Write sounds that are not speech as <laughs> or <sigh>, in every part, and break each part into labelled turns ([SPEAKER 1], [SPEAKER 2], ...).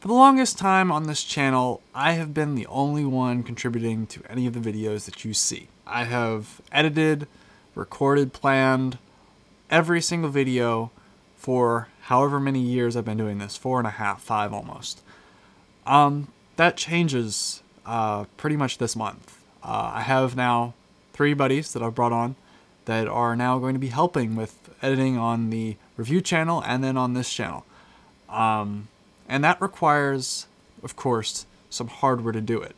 [SPEAKER 1] For the longest time on this channel, I have been the only one contributing to any of the videos that you see. I have edited, recorded, planned every single video for however many years I've been doing this, four and a half, five almost. Um, that changes uh, pretty much this month. Uh, I have now three buddies that I've brought on that are now going to be helping with editing on the review channel and then on this channel. Um, and that requires, of course, some hardware to do it.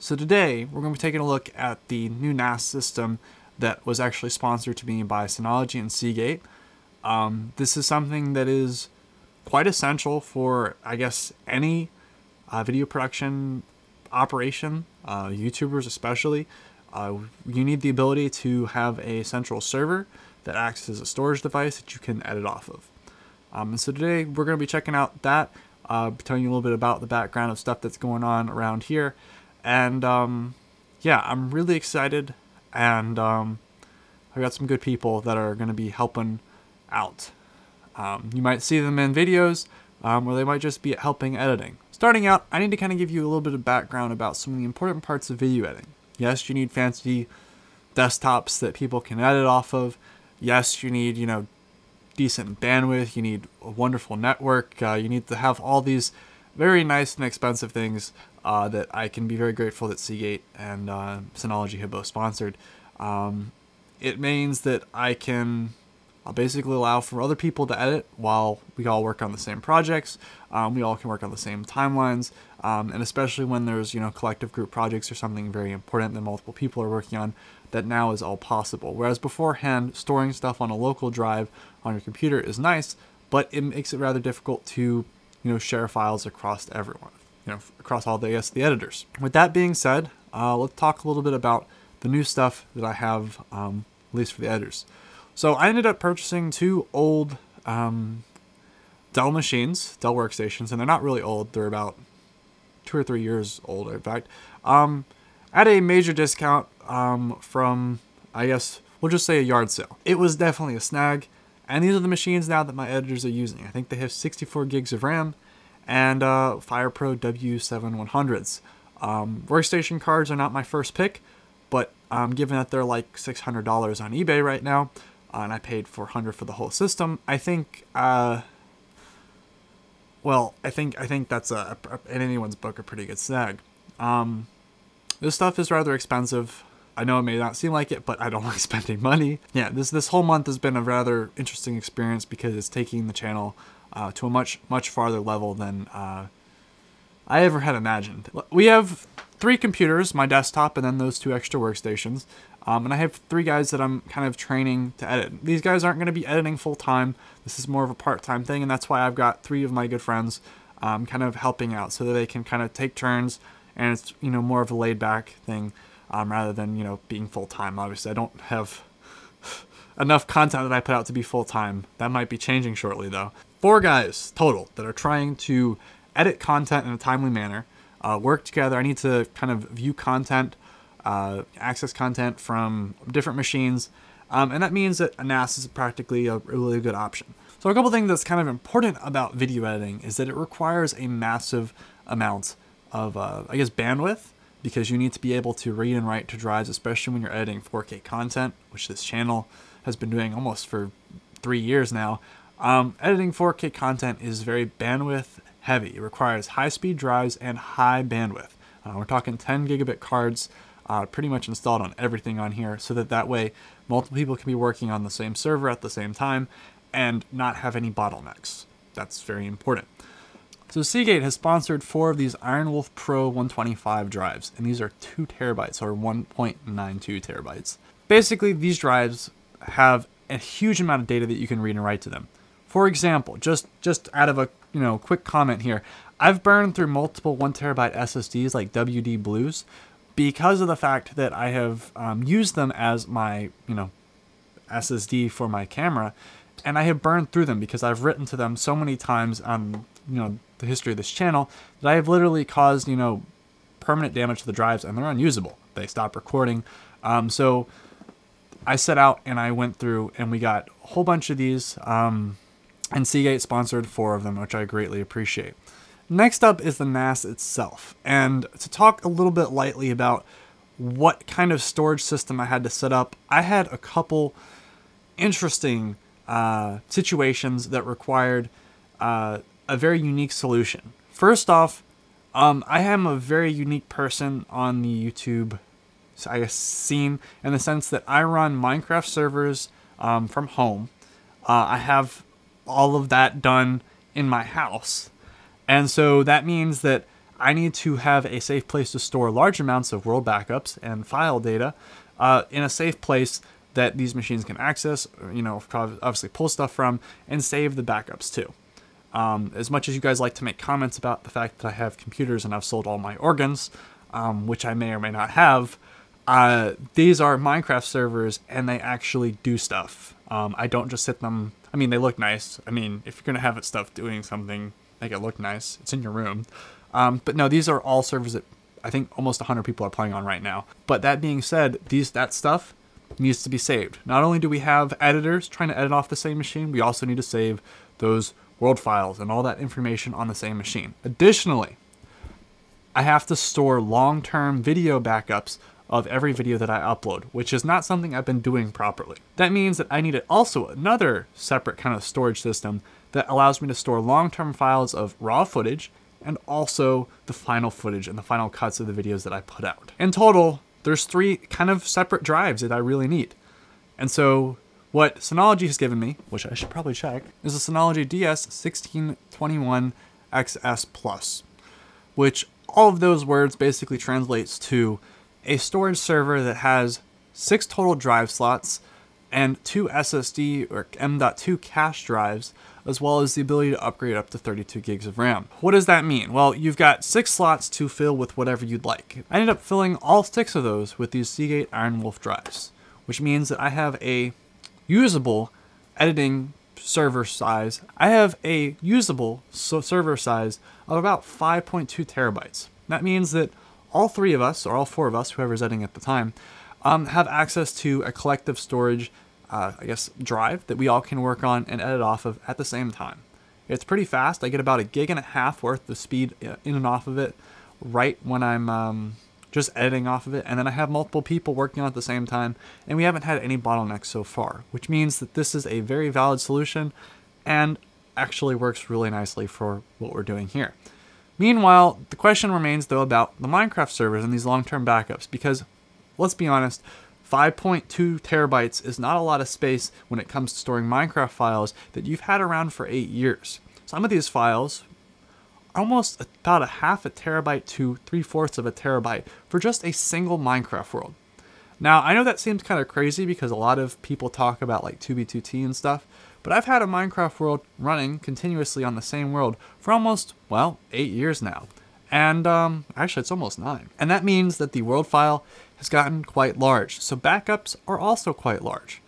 [SPEAKER 1] So today, we're going to be taking a look at the new NAS system that was actually sponsored to me by Synology and Seagate. Um, this is something that is quite essential for, I guess, any uh, video production operation, uh, YouTubers especially. Uh, you need the ability to have a central server that acts as a storage device that you can edit off of. Um, and so today we're going to be checking out that, uh, telling you a little bit about the background of stuff that's going on around here. And um, yeah, I'm really excited and um, I've got some good people that are going to be helping out. Um, you might see them in videos um, or they might just be helping editing. Starting out, I need to kind of give you a little bit of background about some of the important parts of video editing. Yes, you need fancy desktops that people can edit off of. Yes, you need, you know, decent bandwidth. You need a wonderful network. Uh, you need to have all these very nice and expensive things uh, that I can be very grateful that Seagate and uh, Synology have both sponsored. Um, it means that I can I'll basically allow for other people to edit while we all work on the same projects. Um, we all can work on the same timelines, um, and especially when there's you know collective group projects or something very important that multiple people are working on, that now is all possible. Whereas beforehand, storing stuff on a local drive on your computer is nice, but it makes it rather difficult to you know share files across everyone, you know across all the guess the editors. With that being said, uh, let's talk a little bit about the new stuff that I have, um, at least for the editors. So I ended up purchasing two old um, Dell machines, Dell workstations, and they're not really old. They're about two or three years old, in fact, um, at a major discount um, from, I guess, we'll just say a yard sale. It was definitely a snag, and these are the machines now that my editors are using. I think they have 64 gigs of RAM and uh, FirePro W7100s. Um, workstation cards are not my first pick, but um, given that they're like $600 on eBay right now, uh, and I paid 400 for the whole system. I think, uh, well, I think I think that's a, a, in anyone's book a pretty good snag. Um, this stuff is rather expensive. I know it may not seem like it, but I don't <laughs> like spending money. Yeah, this this whole month has been a rather interesting experience because it's taking the channel uh, to a much much farther level than uh, I ever had imagined. We have three computers, my desktop, and then those two extra workstations. Um, and I have three guys that I'm kind of training to edit. These guys aren't going to be editing full time. This is more of a part time thing, and that's why I've got three of my good friends um, kind of helping out so that they can kind of take turns and it's you know more of a laid back thing um, rather than you know being full time. Obviously, I don't have <laughs> enough content that I put out to be full time. That might be changing shortly though. Four guys total that are trying to edit content in a timely manner, uh, work together. I need to kind of view content uh, access content from different machines. Um, and that means that a NAS is practically a really good option. So a couple things that's kind of important about video editing is that it requires a massive amount of, uh, I guess, bandwidth because you need to be able to read and write to drives, especially when you're editing 4K content, which this channel has been doing almost for three years now. Um, editing 4K content is very bandwidth heavy. It requires high speed drives and high bandwidth. Uh, we're talking 10 gigabit cards uh, pretty much installed on everything on here so that that way multiple people can be working on the same server at the same time and not have any bottlenecks. That's very important. So Seagate has sponsored four of these IronWolf Pro 125 drives, and these are 2 terabytes or 1.92 terabytes. Basically, these drives have a huge amount of data that you can read and write to them. For example, just just out of a you know quick comment here, I've burned through multiple one terabyte SSDs like WD Blues because of the fact that I have um, used them as my, you know, SSD for my camera, and I have burned through them because I've written to them so many times on, you know, the history of this channel that I have literally caused, you know, permanent damage to the drives, and they're unusable. They stop recording. Um, so I set out and I went through, and we got a whole bunch of these, um, and Seagate sponsored four of them, which I greatly appreciate. Next up is the NAS itself, and to talk a little bit lightly about what kind of storage system I had to set up, I had a couple interesting uh, situations that required uh, a very unique solution. First off, um, I am a very unique person on the YouTube, I guess, scene in the sense that I run Minecraft servers um, from home. Uh, I have all of that done in my house. And so that means that I need to have a safe place to store large amounts of world backups and file data uh, in a safe place that these machines can access, you know, obviously pull stuff from, and save the backups too. Um, as much as you guys like to make comments about the fact that I have computers and I've sold all my organs, um, which I may or may not have, uh, these are Minecraft servers and they actually do stuff. Um, I don't just sit them. I mean, they look nice. I mean, if you're gonna have it stuff doing something, make it look nice. It's in your room. Um, but no, these are all servers that I think almost 100 people are playing on right now. But that being said, these that stuff needs to be saved. Not only do we have editors trying to edit off the same machine, we also need to save those world files and all that information on the same machine. Additionally, I have to store long-term video backups of every video that I upload, which is not something I've been doing properly. That means that I needed also another separate kind of storage system that allows me to store long-term files of raw footage and also the final footage and the final cuts of the videos that I put out. In total, there's three kind of separate drives that I really need. And so what Synology has given me, which I should probably check, is a Synology DS1621XS Plus, which all of those words basically translates to a storage server that has six total drive slots and two SSD or M.2 cache drives, as well as the ability to upgrade up to 32 gigs of RAM. What does that mean? Well, you've got six slots to fill with whatever you'd like. I ended up filling all six of those with these Seagate IronWolf drives, which means that I have a usable editing server size. I have a usable server size of about 5.2 terabytes. That means that all three of us, or all four of us, whoever's editing at the time, um, have access to a collective storage, uh, I guess, drive that we all can work on and edit off of at the same time. It's pretty fast. I get about a gig and a half worth of speed uh, in and off of it right when I'm um, just editing off of it. And then I have multiple people working on it at the same time, and we haven't had any bottlenecks so far, which means that this is a very valid solution and actually works really nicely for what we're doing here. Meanwhile, the question remains though about the Minecraft servers and these long-term backups because let's be honest, 5.2 terabytes is not a lot of space when it comes to storing Minecraft files that you've had around for 8 years. Some of these files almost about a half a terabyte to three fourths of a terabyte for just a single Minecraft world. Now, I know that seems kind of crazy because a lot of people talk about like 2B2T and stuff, but I've had a Minecraft world running continuously on the same world for almost, well, eight years now. And um, actually, it's almost nine. And that means that the world file has gotten quite large. So backups are also quite large.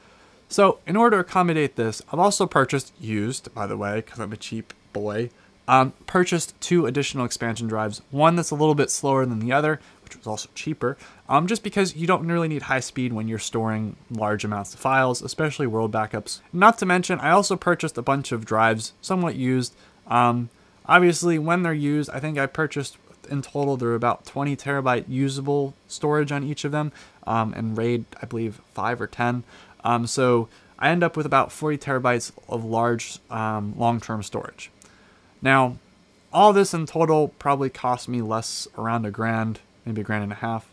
[SPEAKER 1] So in order to accommodate this, I've also purchased, used, by the way, because I'm a cheap boy, um, purchased two additional expansion drives. One that's a little bit slower than the other, which was also cheaper, um, just because you don't really need high speed when you're storing large amounts of files, especially world backups. Not to mention, I also purchased a bunch of drives, somewhat used. Um, obviously, when they're used, I think I purchased in total, there are about 20 terabyte usable storage on each of them, um, and RAID, I believe, 5 or 10. Um, so I end up with about 40 terabytes of large um, long-term storage. Now, all this in total probably cost me less around a grand, maybe a grand and a half.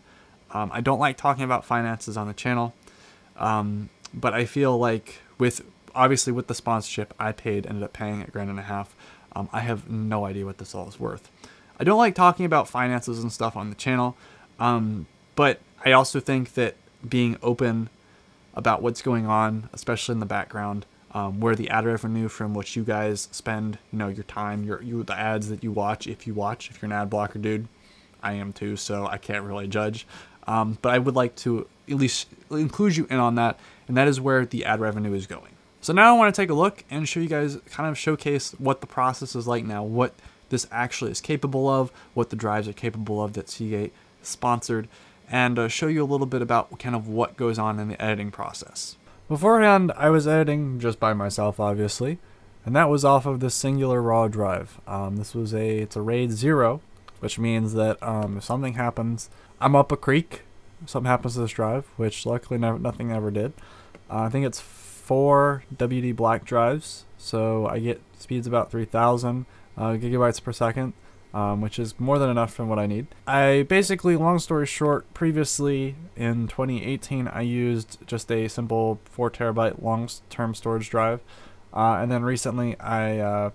[SPEAKER 1] Um, I don't like talking about finances on the channel, um, but I feel like with obviously with the sponsorship I paid, ended up paying a grand and a half. Um, I have no idea what this all is worth. I don't like talking about finances and stuff on the channel, um, but I also think that being open about what's going on, especially in the background, um, where the ad revenue from which you guys spend, you know, your time, your you the ads that you watch, if you watch, if you're an ad blocker dude, I am too, so I can't really judge. Um, but I would like to at least include you in on that, and that is where the ad revenue is going. So now I want to take a look and show you guys, kind of showcase what the process is like now, what this actually is capable of, what the drives are capable of that Seagate sponsored, and uh, show you a little bit about kind of what goes on in the editing process. Beforehand, I was editing just by myself, obviously, and that was off of the singular raw drive. Um, this was a it's a RAID zero, which means that um, if something happens, I'm up a creek, something happens to this drive, which luckily never, nothing ever did. Uh, I think it's four WD black drives, so I get speeds about 3,000 uh, gigabytes per second. Um, which is more than enough for what I need. I basically, long story short, previously in 2018, I used just a simple 4 terabyte long term storage drive. Uh, and then recently, I uh,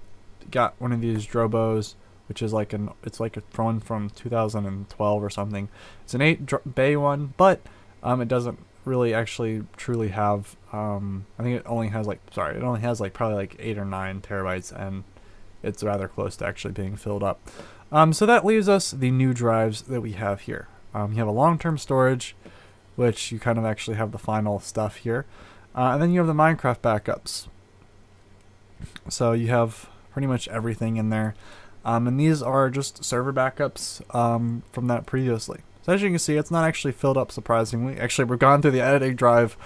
[SPEAKER 1] got one of these Drobos, which is like an it's like a one from 2012 or something. It's an eight bay one, but um, it doesn't really actually truly have. Um, I think it only has like sorry, it only has like probably like eight or nine terabytes, and it's rather close to actually being filled up. Um, so that leaves us the new drives that we have here. Um, you have a long-term storage, which you kind of actually have the final stuff here, uh, and then you have the Minecraft backups. So you have pretty much everything in there. Um, and these are just server backups um, from that previously. So as you can see, it's not actually filled up surprisingly. Actually, we've gone through the editing drive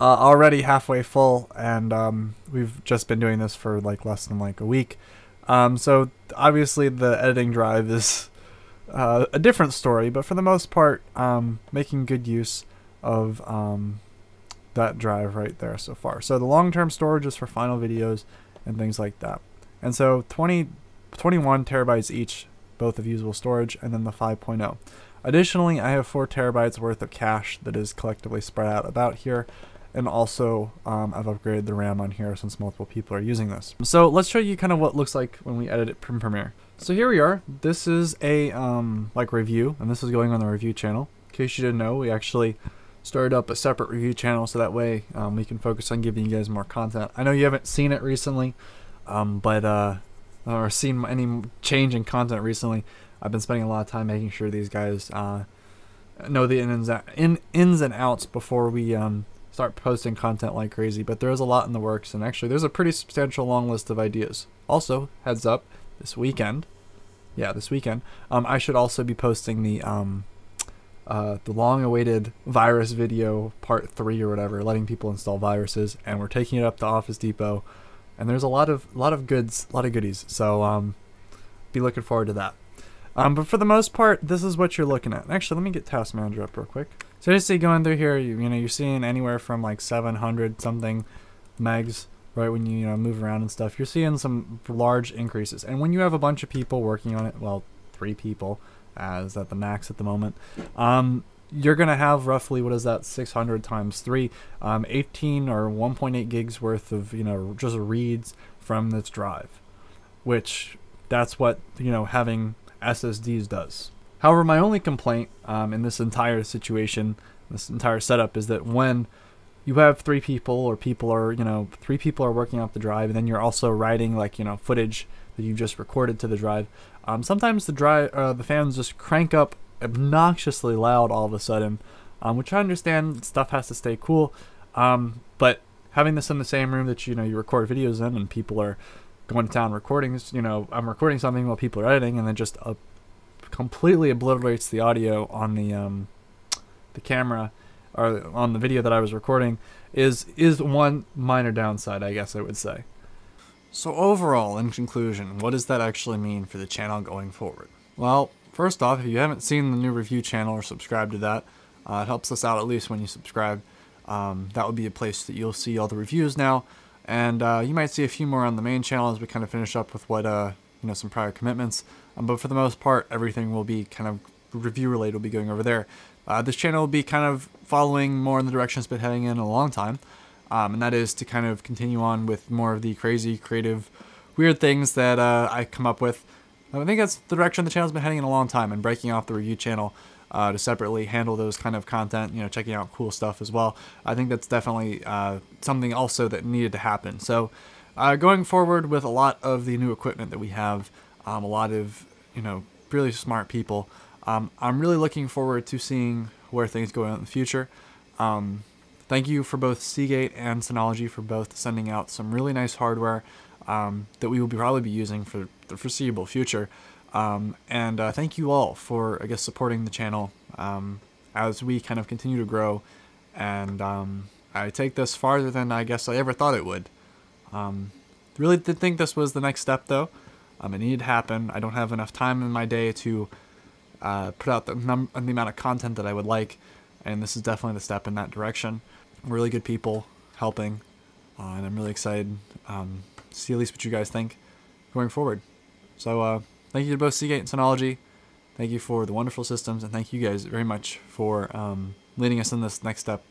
[SPEAKER 1] uh, already halfway full, and um, we've just been doing this for like less than like a week. Um, so obviously the editing drive is uh, a different story, but for the most part, um, making good use of um, that drive right there so far. So the long-term storage is for final videos and things like that. And so 20, 21 terabytes each, both of usable storage, and then the 5.0. Additionally, I have 4 terabytes worth of cache that is collectively spread out about here, and also um, I've upgraded the RAM on here since multiple people are using this. So let's show you kind of what looks like when we edit it from Premiere. So here we are. This is a um, like review, and this is going on the review channel. In case you didn't know, we actually started up a separate review channel so that way um, we can focus on giving you guys more content. I know you haven't seen it recently, um, but uh, or seen any change in content recently. I've been spending a lot of time making sure these guys uh, know the ins and outs before we um, start posting content like crazy. But there is a lot in the works, and actually, there's a pretty substantial long list of ideas. Also, heads up, this weekend, yeah, this weekend, um, I should also be posting the um, uh, the long-awaited virus video part three or whatever, letting people install viruses, and we're taking it up to Office Depot, and there's a lot of lot of goods, a lot of goodies. So um, be looking forward to that. Um, but for the most part, this is what you're looking at. Actually, let me get Task Manager up real quick. So just see going through here, you, you know, you're seeing anywhere from like 700 something megs, right? When you, you know move around and stuff, you're seeing some large increases. And when you have a bunch of people working on it, well, three people, as at the max at the moment. Um, you're going to have roughly, what is that, 600 times 3, um, 18 or 1.8 gigs worth of, you know, just reads from this drive, which that's what, you know, having SSDs does. However, my only complaint um, in this entire situation, this entire setup, is that when you have three people or people are, you know, three people are working off the drive and then you're also writing like, you know, footage that you've just recorded to the drive, um, sometimes the drive, uh, the fans just crank up obnoxiously loud all of a sudden, um, which I understand stuff has to stay cool, um, but having this in the same room that you know you record videos in and people are going to town recordings, you know, I'm recording something while people are editing, and then just uh, completely obliterates the audio on the um, the camera or on the video that I was recording is is one minor downside, I guess I would say. So overall, in conclusion, what does that actually mean for the channel going forward? Well, first off, if you haven't seen the new review channel or subscribed to that, uh, it helps us out at least when you subscribe. Um, that would be a place that you'll see all the reviews now, and uh, you might see a few more on the main channel as we kind of finish up with what uh, you know some prior commitments. Um, but for the most part, everything will be kind of review related. Will be going over there. Uh, this channel will be kind of following more in the direction it's been heading in a long time um, and that is to kind of continue on with more of the crazy, creative, weird things that uh, I come up with. I think that's the direction the channel's been heading in a long time, and breaking off the review channel uh, to separately handle those kind of content, you know, checking out cool stuff as well. I think that's definitely uh, something also that needed to happen. So, uh, going forward with a lot of the new equipment that we have, um, a lot of you know really smart people. Um, I'm really looking forward to seeing where things go in the future. Um, Thank you for both Seagate and Synology for both sending out some really nice hardware um, that we will be probably be using for the foreseeable future. Um, and uh, thank you all for, I guess, supporting the channel um, as we kind of continue to grow. And um, I take this farther than I guess I ever thought it would. Um, really did think this was the next step, though. Um, it needed to happen. I don't have enough time in my day to uh, put out the, the amount of content that I would like, and this is definitely the step in that direction. Really good people helping, uh, and I'm really excited um, to see at least what you guys think going forward. So uh, thank you to both Seagate and Synology. Thank you for the wonderful systems, and thank you guys very much for um, leading us in this next step,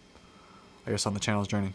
[SPEAKER 1] I guess, on the channel's journey.